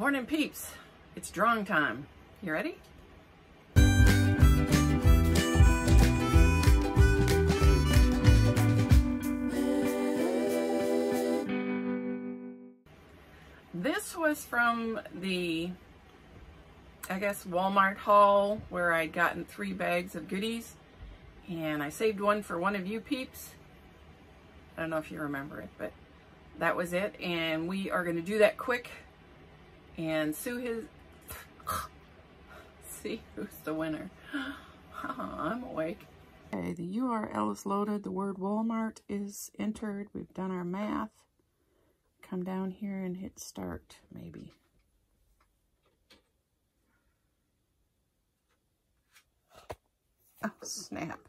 Morning peeps, it's drawing time. You ready? This was from the, I guess, Walmart haul where I'd gotten three bags of goodies and I saved one for one of you peeps. I don't know if you remember it, but that was it. And we are going to do that quick and Sue his, see who's the winner. I'm awake. Okay, the URL is loaded. The word Walmart is entered. We've done our math. Come down here and hit start, maybe. Oh, snap.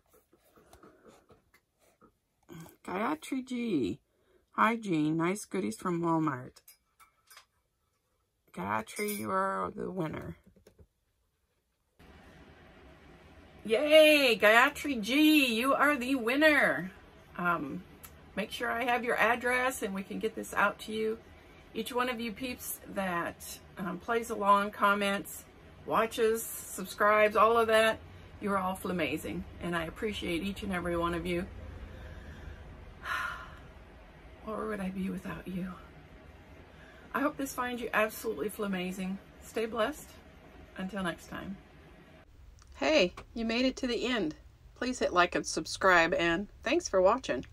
Gayatri G. Hi, Jean. Nice goodies from Walmart. Gayatri, you are the winner. Yay, Gayatri G, you are the winner. Um, make sure I have your address and we can get this out to you. Each one of you peeps that um, plays along, comments, watches, subscribes, all of that, you're all amazing. And I appreciate each and every one of you. Where would I be without you? I hope this finds you absolutely amazing. Stay blessed. Until next time. Hey, you made it to the end. Please hit like and subscribe and thanks for watching.